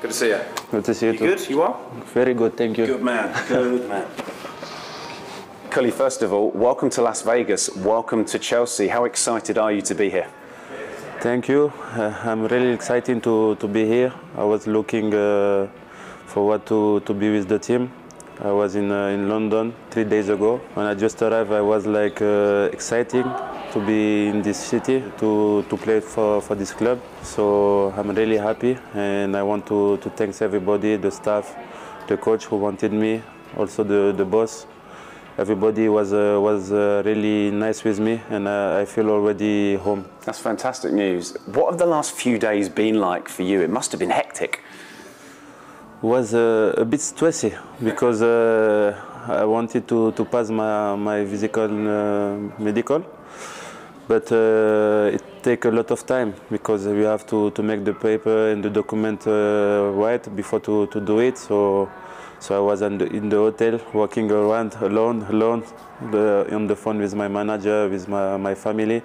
Good to see you. Good to see you, You too. good? You are? Very good, thank you. Good man. Good man. Cully, first of all, welcome to Las Vegas. Welcome to Chelsea. How excited are you to be here? Thank you. Uh, I'm really excited to, to be here. I was looking uh, forward to, to be with the team. I was in, uh, in London three days ago. When I just arrived, I was like uh, exciting to be in this city, to, to play for, for this club. So I'm really happy and I want to, to thank everybody, the staff, the coach who wanted me, also the, the boss. Everybody was, uh, was uh, really nice with me and uh, I feel already home. That's fantastic news. What have the last few days been like for you? It must have been hectic. was uh, a bit stressy because uh, I wanted to, to pass my, my physical uh, medical, but uh, it take a lot of time because we have to, to make the paper and the document uh, right before to, to do it. So, so I was in the, in the hotel walking around alone, alone, the, on the phone with my manager, with my, my family.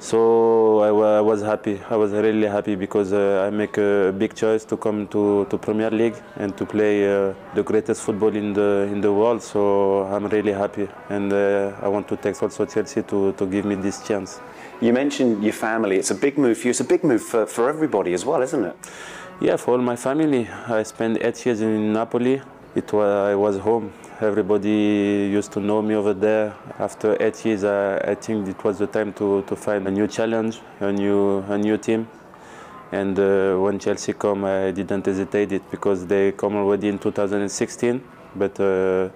So I, I was happy. I was really happy because uh, I make a big choice to come to, to Premier League and to play uh, the greatest football in the in the world. So I'm really happy, and uh, I want to thank also Chelsea to, to give me this chance. You mentioned your family. It's a big move for you. It's a big move for, for everybody as well, isn't it? Yeah, for all my family, I spent eight years in Napoli. It was I was home. Everybody used to know me over there. After eight years, I, I think it was the time to, to find a new challenge, a new a new team. And uh, when Chelsea come, I didn't hesitate it because they come already in 2016, but uh,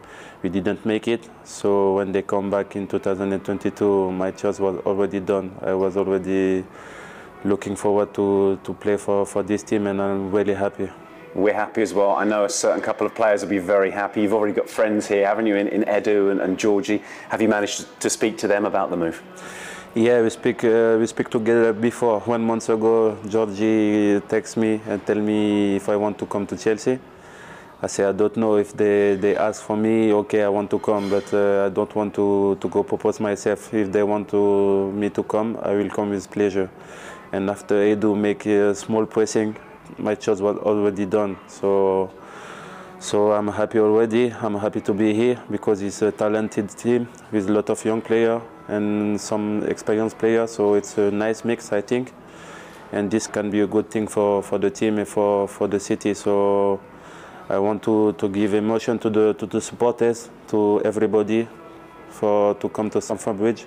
we didn't make it. So when they come back in 2022, my choice was already done. I was already looking forward to, to play for, for this team, and I'm really happy. We're happy as well. I know a certain couple of players will be very happy. You've already got friends here, haven't you, in, in Edu and, and Georgie? Have you managed to speak to them about the move? Yeah, we speak uh, we speak together before. One month ago, Georgie texts me and tell me if I want to come to Chelsea. I say I don't know if they, they ask for me. Okay, I want to come, but uh, I don't want to, to go propose myself. If they want to me to come, I will come with pleasure. And after Edu make a small pressing, my choice was already done. So so I'm happy already. I'm happy to be here because it's a talented team with a lot of young players and some experienced players. So it's a nice mix, I think. And this can be a good thing for, for the team and for, for the city. So I want to, to give emotion to the to the supporters, to everybody, for to come to Stamford Bridge.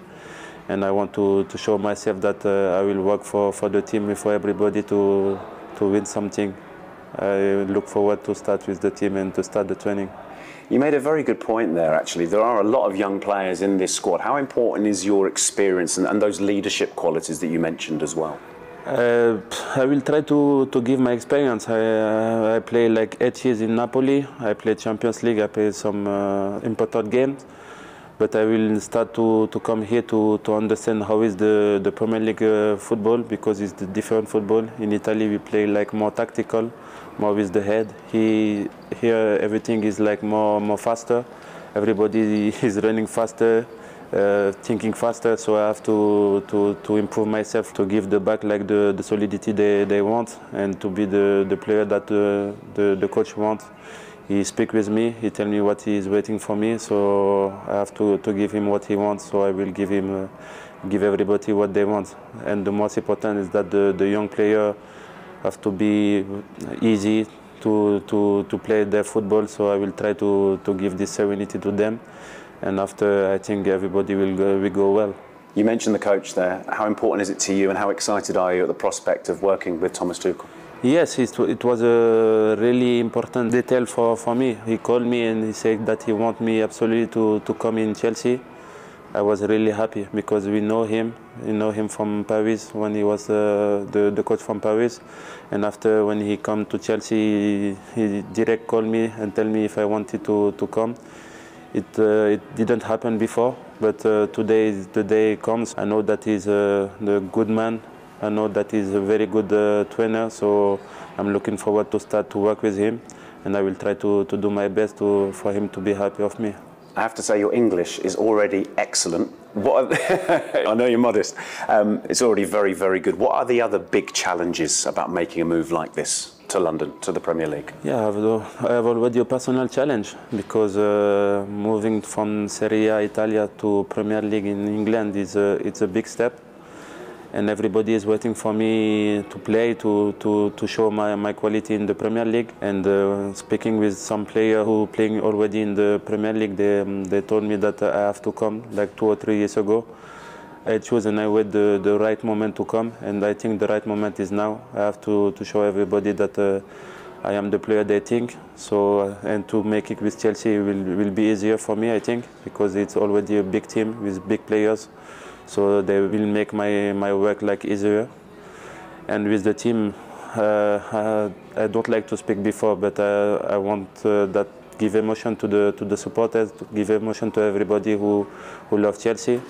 And I want to, to show myself that uh, I will work for, for the team and for everybody to, to win something. I look forward to start with the team and to start the training. You made a very good point there, actually. There are a lot of young players in this squad. How important is your experience and, and those leadership qualities that you mentioned as well? Uh, I will try to, to give my experience. I, uh, I play like eight years in Napoli. I play Champions League. I play some uh, important games. But I will start to, to come here to, to understand how is the, the Premier League uh, football because it's the different football. In Italy we play like more tactical, more with the head. He, here everything is like more, more faster. Everybody is running faster, uh, thinking faster. So I have to, to, to improve myself to give the back like the, the solidity they, they want and to be the, the player that uh, the, the coach wants. He speak with me, he tell me what he is waiting for me, so I have to, to give him what he wants, so I will give him, uh, give everybody what they want. And the most important is that the, the young player have to be easy to, to, to play their football, so I will try to, to give this serenity to them. And after, I think everybody will go, will go well. You mentioned the coach there. How important is it to you and how excited are you at the prospect of working with Thomas Tuchel? Yes, it, it was a really important detail for, for me. He called me and he said that he want me absolutely to, to come in Chelsea. I was really happy because we know him. We know him from Paris when he was uh, the, the coach from Paris. And after when he come to Chelsea, he, he direct called me and tell me if I wanted to, to come. It, uh, it didn't happen before, but uh, today the day comes. I know that he's uh, the good man. I know that he's a very good uh, trainer, so I'm looking forward to start to work with him, and I will try to, to do my best to, for him to be happy of me. I have to say your English is already excellent. What are, I know you're modest. Um, it's already very, very good. What are the other big challenges about making a move like this? to London, to the Premier League? Yeah, I have, I have already a personal challenge because uh, moving from Serie A Italia to Premier League in England is a, it's a big step. And everybody is waiting for me to play, to, to, to show my, my quality in the Premier League. And uh, speaking with some player who playing already in the Premier League, they, um, they told me that I have to come like two or three years ago. I chose and I wait the, the right moment to come, and I think the right moment is now. I have to, to show everybody that uh, I am the player they think. So uh, and to make it with Chelsea will will be easier for me, I think, because it's already a big team with big players. So they will make my, my work like easier. And with the team, uh, I, I don't like to speak before, but uh, I want uh, that give emotion to the to the supporters, to give emotion to everybody who who love Chelsea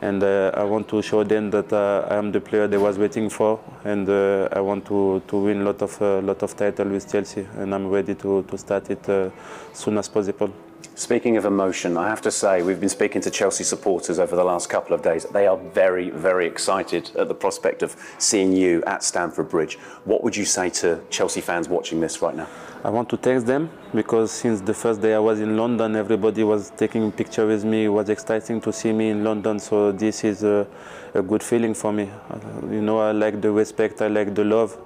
and uh, I want to show them that uh, I am the player they was waiting for, and I want to, to win a lot of lot of title with Chelsea, and I'm ready to, to start it uh, soon as possible. Speaking of emotion, I have to say we've been speaking to Chelsea supporters over the last couple of days. They are very, very excited at the prospect of seeing you at Stamford Bridge. What would you say to Chelsea fans watching this right now? I want to thank them because since the first day I was in London, everybody was taking picture with me. It was exciting to see me in London, so this is a, a good feeling for me. Uh, you know, I like the respect, I like the love,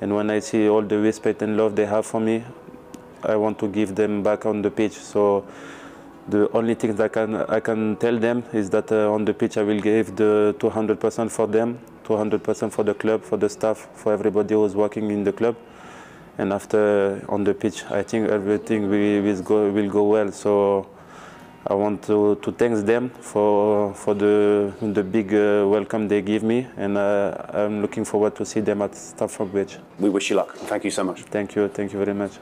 and when I see all the respect and love they have for me, I want to give them back on the pitch. So the only thing that I can, I can tell them is that uh, on the pitch I will give the 200% for them, 200% for the club, for the staff, for everybody who's working in the club. And after on the pitch, I think everything will, will, go, will go well. So I want to, to thank them for, for the, the big uh, welcome they give me. And uh, I'm looking forward to see them at Stamford Bridge. We wish you luck. Thank you so much. Thank you. Thank you very much.